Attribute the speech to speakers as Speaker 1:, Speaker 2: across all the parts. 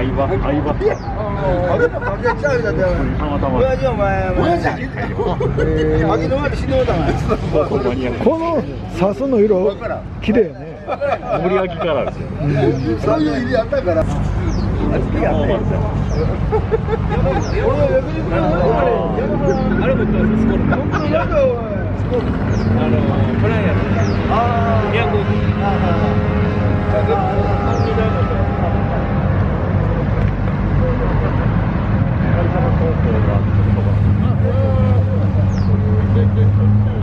Speaker 1: 相葉相葉
Speaker 2: 俺も負けちゃうだっ親父お前親父の前で死んでもうた。な
Speaker 3: このサスの色綺麗やね。
Speaker 1: 森脇からですよ。
Speaker 2: そういう入りあったから。好きやね
Speaker 4: あれもスコール
Speaker 2: 本当にやだお前
Speaker 4: あのトライアル
Speaker 2: あ
Speaker 4: ヤ方向
Speaker 3: がちょっと。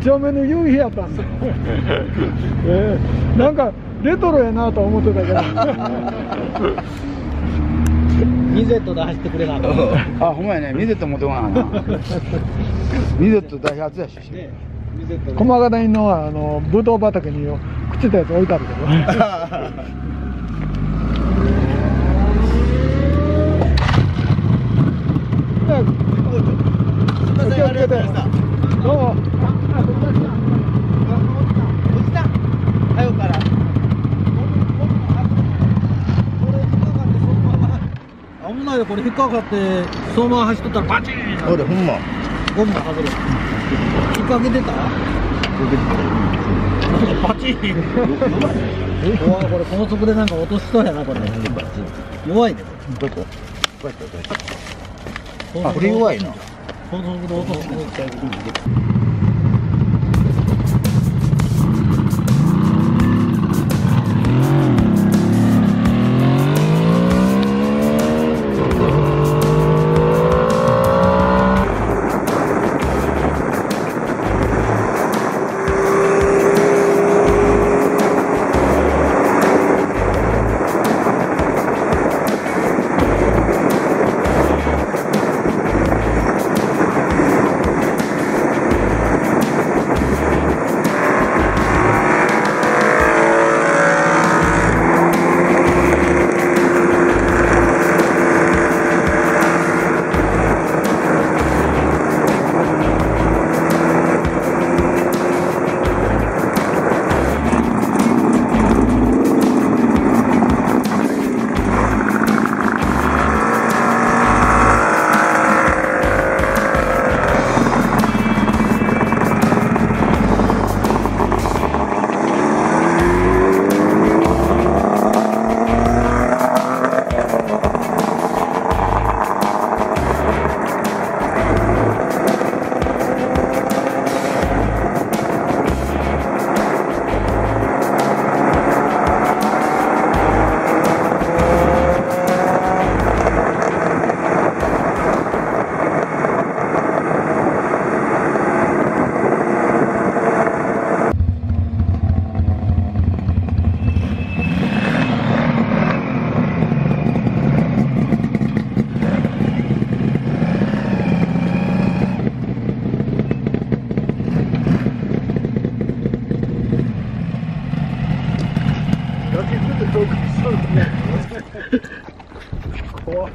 Speaker 3: 丁目の夕日やったんだ、ええ。なんかレトロやなと思ってたけど。
Speaker 4: ミゼットで走ってくれな。あかん
Speaker 2: あほんまやね。ミゼット持ってこなあかんな。ミゼットダイハツやし。
Speaker 4: ね
Speaker 3: 駒ヶ谷のあのブドウ畑に朽ちたやつ置いてあるけど。
Speaker 4: すいません。ありがとうございました。
Speaker 3: どうも
Speaker 4: これ引っかかってそのまま走っとったらバチーン
Speaker 2: 俺ほんま
Speaker 4: ゴムが外れ引っ掛けてたパチーン怖いこれ高速でなんか落としそうやなこれ弱いねこれ
Speaker 2: あこれ弱いな
Speaker 4: 高速で落とすね
Speaker 3: 怖
Speaker 4: Cool.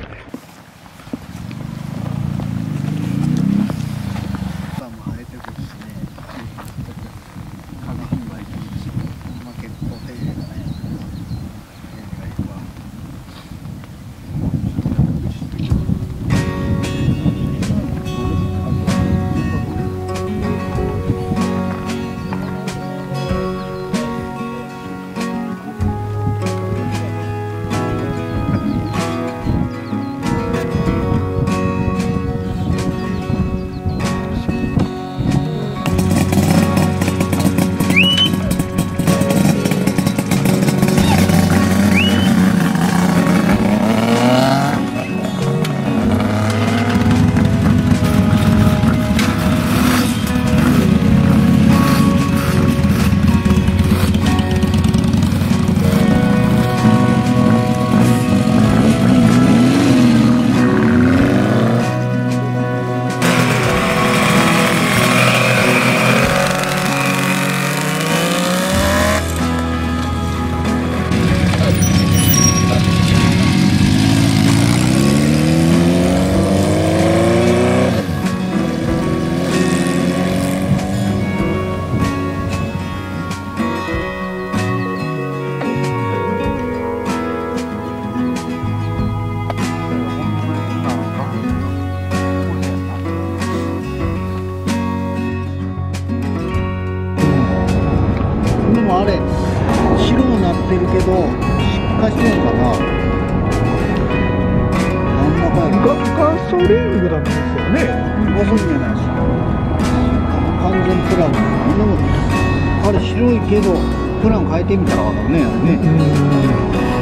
Speaker 4: 細いんじゃないし完全プラン。でもあれ白いけどプラン変えてみたらわかるねあれね。
Speaker 3: うん。